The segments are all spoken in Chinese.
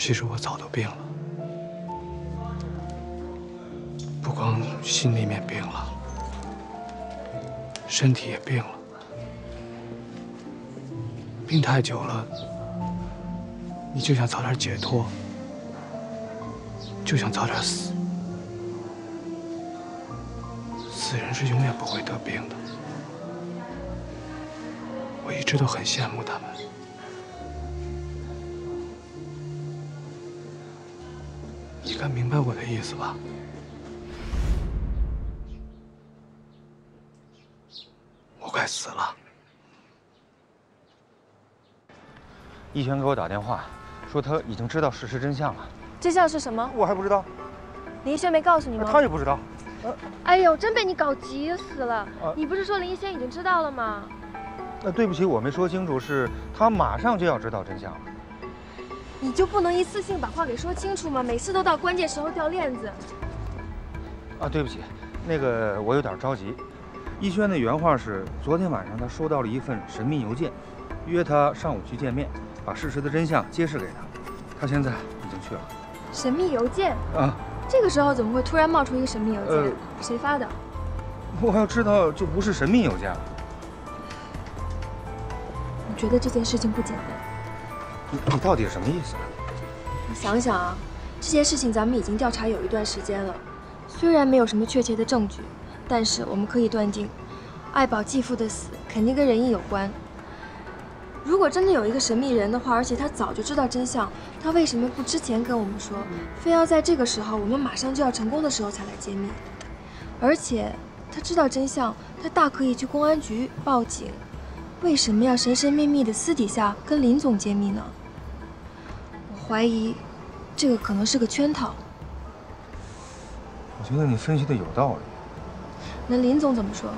其实我早都病了，不光心里面病了，身体也病了。病太久了，你就想早点解脱，就想早点死。死人是永远不会得病的。我一直都很羡慕他们。你该明白我的意思吧？我快死了。逸轩给我打电话，说他已经知道事实真相了。真相是什么？我还不知道。林逸轩没告诉你吗？他也不知道。哎呦，真被你搞急死了！你不是说林逸轩已经知道了吗？那对不起，我没说清楚，是他马上就要知道真相了。你就不能一次性把话给说清楚吗？每次都到关键时候掉链子。啊，对不起，那个我有点着急。逸轩的原话是：昨天晚上他收到了一份神秘邮件，约他上午去见面。把事实的真相揭示给他，他现在已经去了。神秘邮件啊，这个时候怎么会突然冒出一个神秘邮件？谁发的？我要知道就不是神秘邮件了。我觉得这件事情不简单。你到底什么意思？你想想啊，这件事情咱们已经调查有一段时间了，虽然没有什么确切的证据，但是我们可以断定，爱宝继父的死肯定跟仁义有关。如果真的有一个神秘人的话，而且他早就知道真相，他为什么不之前跟我们说，非要在这个时候我们马上就要成功的时候才来揭秘？而且他知道真相，他大可以去公安局报警，为什么要神神秘秘的私底下跟林总揭秘呢？我怀疑，这个可能是个圈套。我觉得你分析的有道理。那林总怎么说？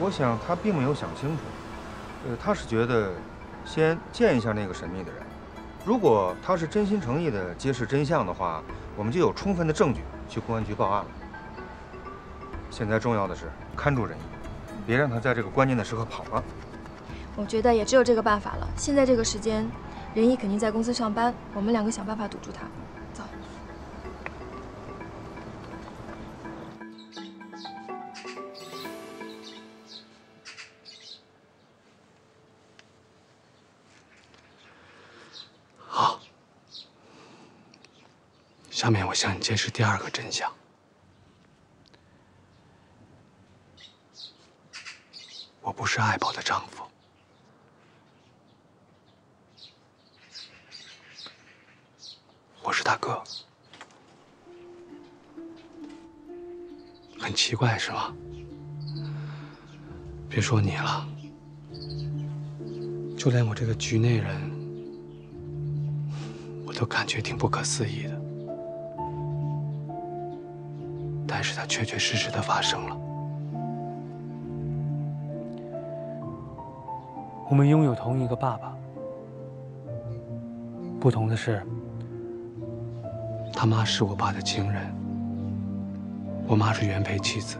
我想他并没有想清楚，呃，他是觉得。先见一下那个神秘的人，如果他是真心诚意的揭示真相的话，我们就有充分的证据去公安局报案了。现在重要的是看住仁义，别让他在这个关键的时刻跑了。我觉得也只有这个办法了。现在这个时间，仁义肯定在公司上班，我们两个想办法堵住他。走。好下面我向你揭示第二个真相：我不是爱宝的丈夫，我是大哥。很奇怪是吗？别说你了，就连我这个局内人，我都感觉挺不可思议的。但是它确确实实的发生了。我们拥有同一个爸爸，不同的是，他妈是我爸的情人，我妈是原配妻子，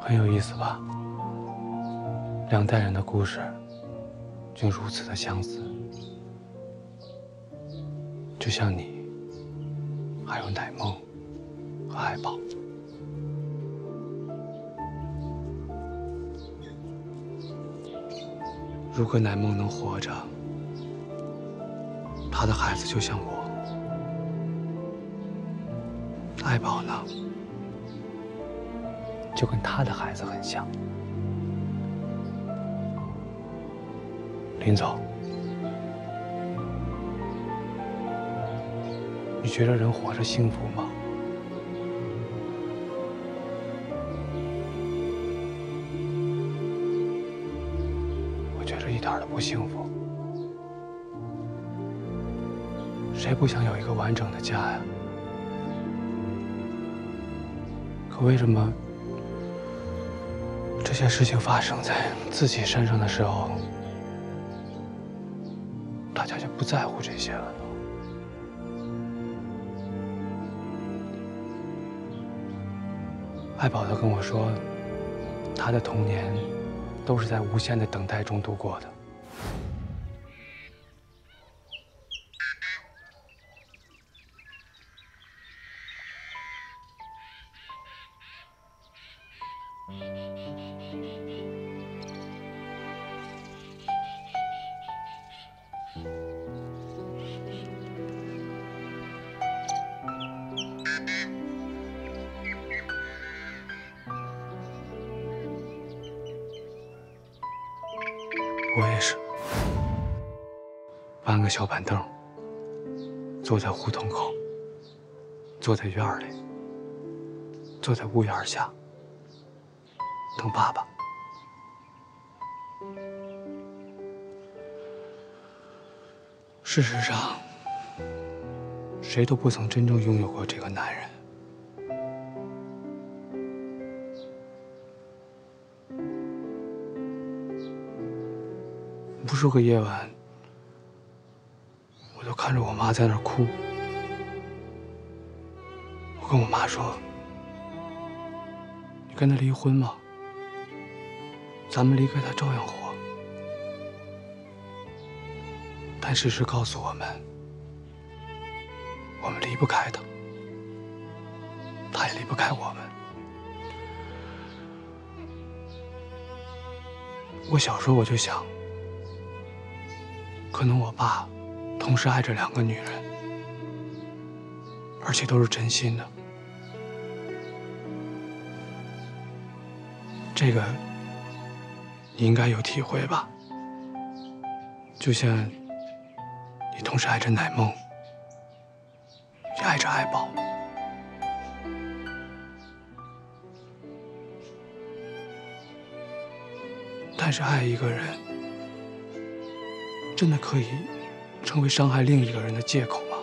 很有意思吧？两代人的故事，竟如此的相似，就像你。还有乃梦和海宝。如果乃梦能活着，他的孩子就像我；爱宝呢，就跟他的孩子很像。林总。你觉得人活着幸福吗？我觉着一点都不幸福。谁不想有一个完整的家呀？可为什么这些事情发生在自己身上的时候，大家就不在乎这些了呢？爱宝他跟我说，他的童年都是在无限的等待中度过的。我也是，搬个小板凳，坐在胡同口，坐在院里，坐在屋檐下，等爸爸。事实上，谁都不曾真正拥有过这个男人。无数个夜晚，我都看着我妈在那儿哭。我跟我妈说：“你跟他离婚吗？咱们离开他照样活。”但事实告诉我们，我们离不开他，他也离不开我们。我小时候我就想。可能我爸同时爱着两个女人，而且都是真心的。这个你应该有体会吧？就像你同时爱着奶梦，也爱着爱宝，但是爱一个人。真的可以成为伤害另一个人的借口吗？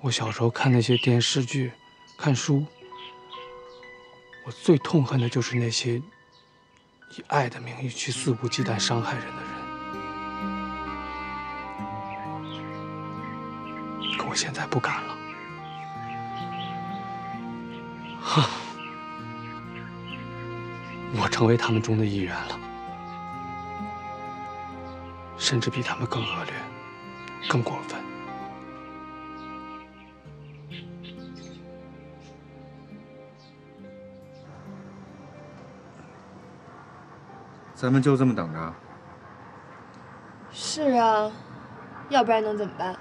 我小时候看那些电视剧、看书，我最痛恨的就是那些以爱的名义去肆无忌惮伤害人的人。可我现在不敢了。哈。我成为他们中的一员了，甚至比他们更恶劣、更过分。咱们就这么等着？是啊，要不然能怎么办？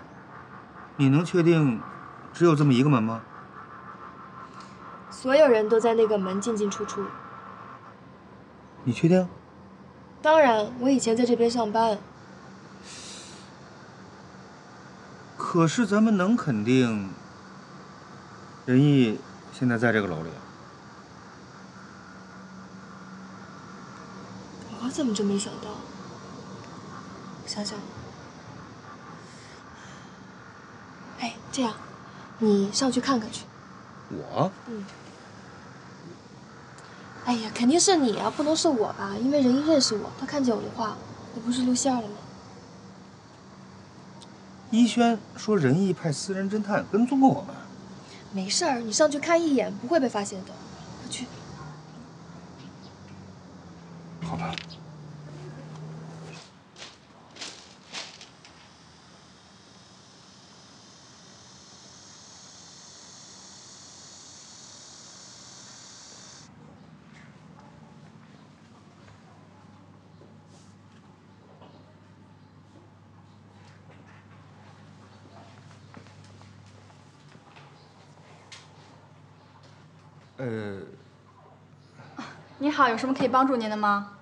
你能确定只有这么一个门吗？所有人都在那个门进进出出。你确定？当然，我以前在这边上班。可是咱们能肯定，仁义现在在这个楼里。怎么就没想到？想想。哎，这样，你上去看看去。我？嗯。哎呀，肯定是你啊，不能是我吧？因为仁义认识我，他看见我的话，我不是露馅了吗？一轩说仁义派私人侦探跟踪过我们。没事儿，你上去看一眼，不会被发现的。快去。好吧。呃，你好，有什么可以帮助您的吗？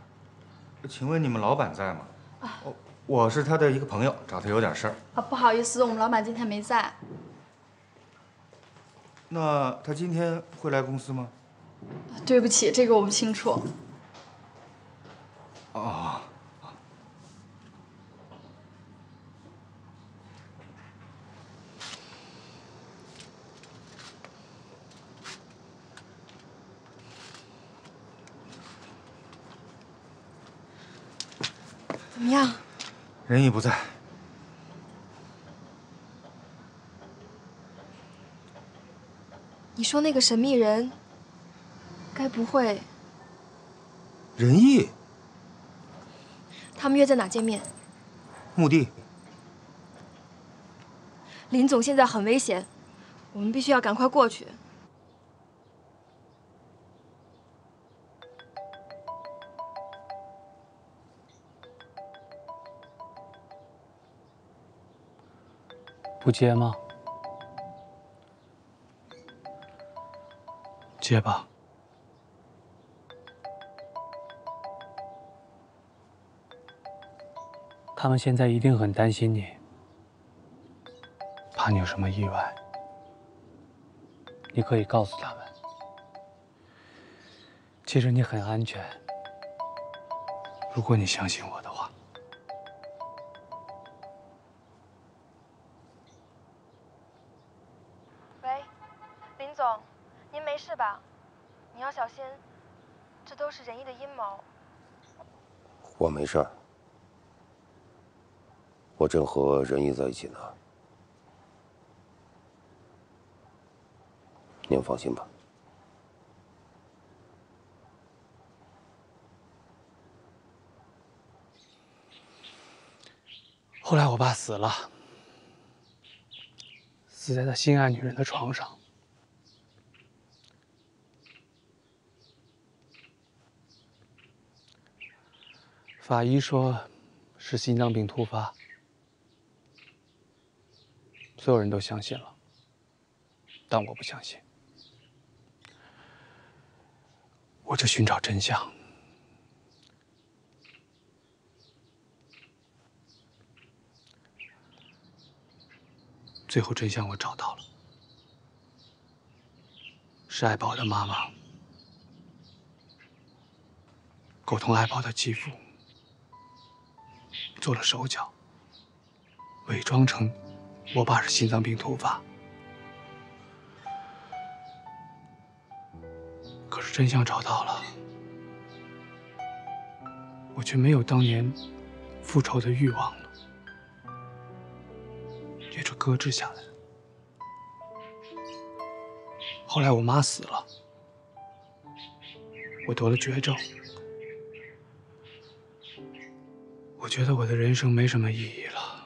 请问你们老板在吗？啊，我是他的一个朋友，找他有点事儿。啊，不好意思，我们老板今天没在。那他今天会来公司吗？对不起，这个我不清楚。怎么样？仁义不在。你说那个神秘人，该不会……仁义？他们约在哪见面？墓地。林总现在很危险，我们必须要赶快过去。不接吗？接吧。他们现在一定很担心你，怕你有什么意外。你可以告诉他们，其实你很安全。如果你相信我的事儿，我正和仁义在一起呢。您放心吧。后来我爸死了，死在他心爱女人的床上。法医说是心脏病突发，所有人都相信了，但我不相信。我就寻找真相。最后真相我找到了，是爱宝的妈妈沟通爱宝的继父，做了手脚，伪装成我爸是心脏病突发。可是真相找到了，我却没有当年复仇的欲望了。也就搁置下来。后来我妈死了，我得了绝症，我觉得我的人生没什么意义了，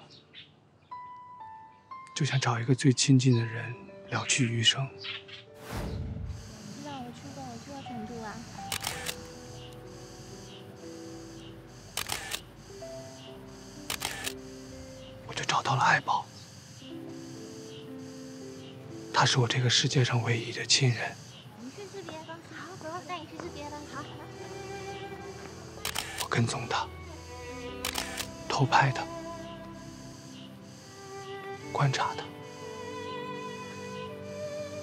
就想找一个最亲近的人了去余生。让我出国，我去到成都啊。我就找到了爱宝。他是我这个世界上唯一的亲人。你去吃别的，好，走，带你去吃别的，好。我跟踪他，偷拍他，观察他，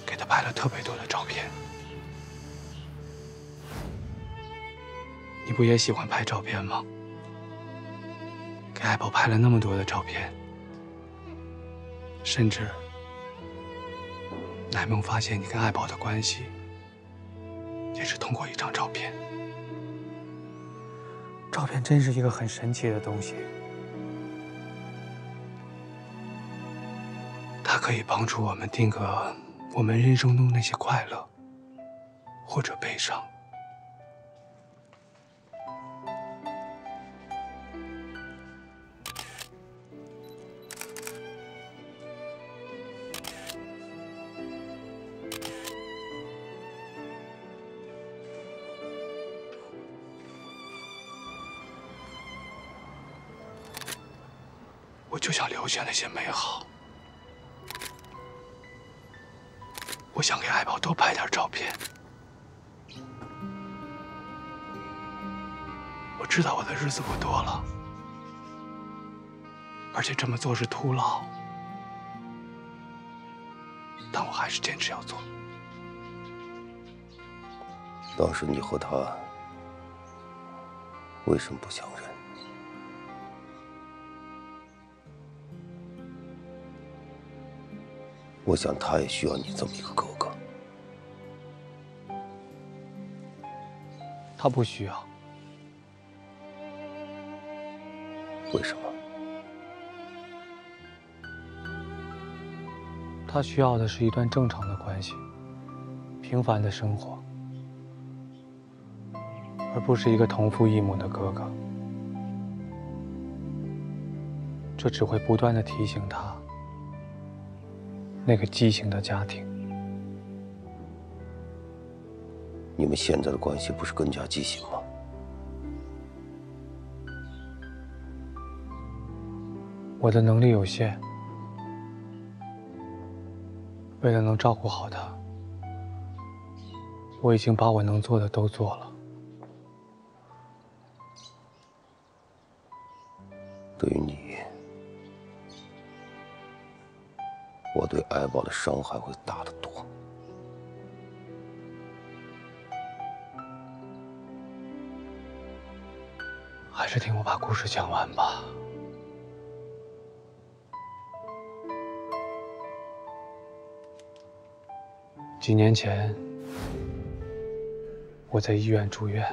给他拍了特别多的照片。你不也喜欢拍照片吗？给爱宝拍了那么多的照片，甚至。乃梦发现你跟爱宝的关系，也是通过一张照片。照片真是一个很神奇的东西，它可以帮助我们定格我们人生中那些快乐或者悲伤。我就想留下那些美好，我想给爱宝多拍点照片。我知道我的日子不多了，而且这么做是徒劳，但我还是坚持要做。当时你和他为什么不相认？我想，他也需要你这么一个哥哥。他不需要。为什么？他需要的是一段正常的关系，平凡的生活，而不是一个同父异母的哥哥。这只会不断的提醒他。那个畸形的家庭。你们现在的关系不是更加畸形吗？我的能力有限，为了能照顾好他，我已经把我能做的都做了。我的伤害会大得多。还是听我把故事讲完吧。几年前，我在医院住院。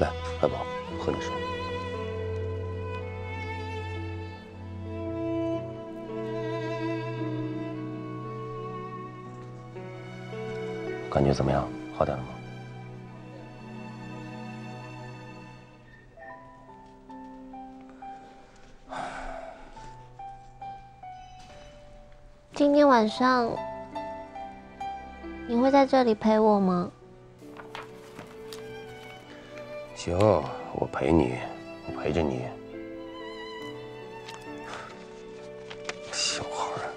来，爱宝，喝点水。感觉怎么样？好点了吗？今天晚上你会在这里陪我吗？行，我陪你，我陪着你。小孩儿，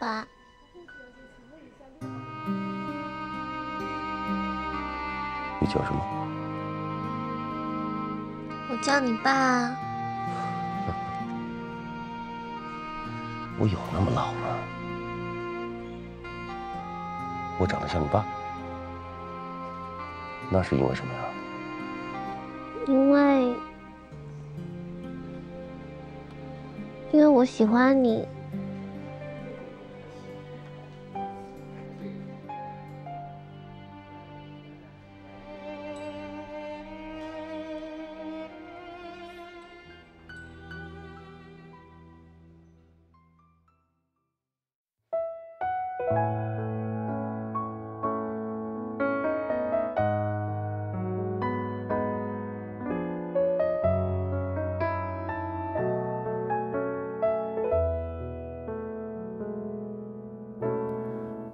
爸，你叫什么？我叫你爸啊。我有那么老吗？我长得像你爸？那是因为什么呀？因为，因为我喜欢你。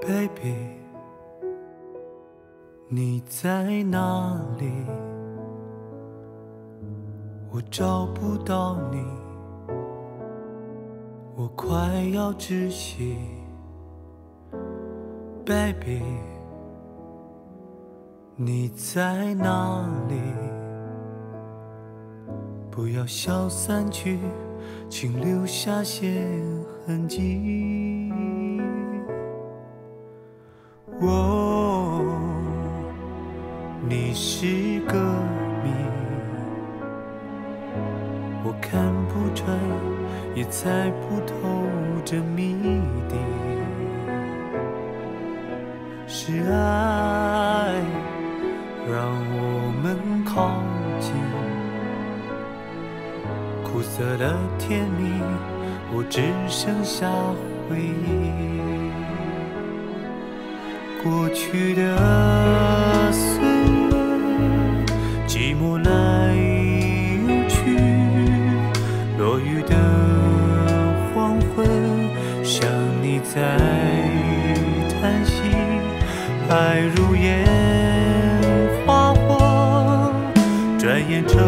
，baby，你在哪里？我找不到你，我快要窒息，baby，你在哪里？不要消散去，请留下些痕迹。哦，你是个谜，我看不穿，也猜不透这谜底是爱让我们靠近，苦涩的甜蜜，我只剩下回忆。过去的岁月，寂寞来又去，落雨的黄昏，想你在，爱如烟花火，转眼成